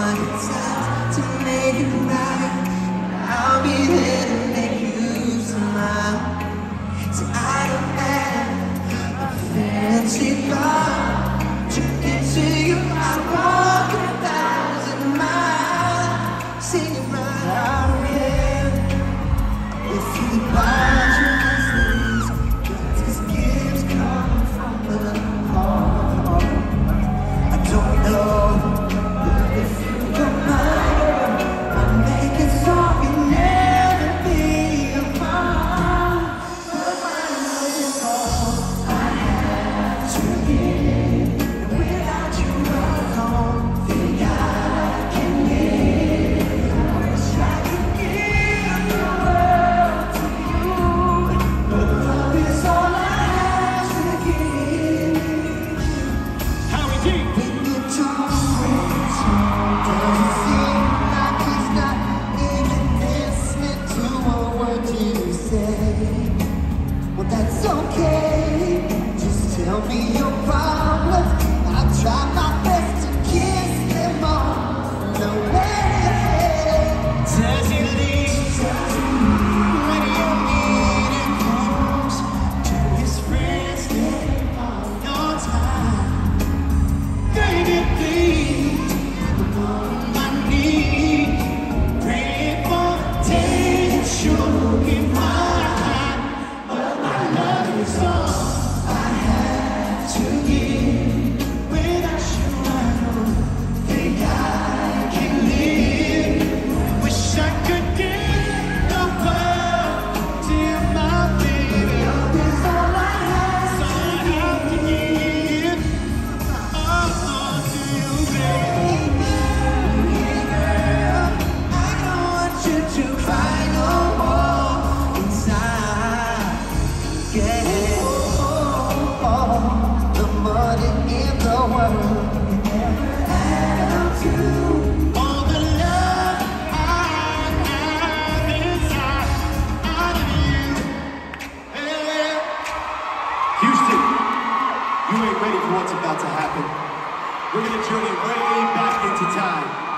what it to make it right. I'll be there to make it right. show me my ready for what's about to happen. We're going to journey way back into time.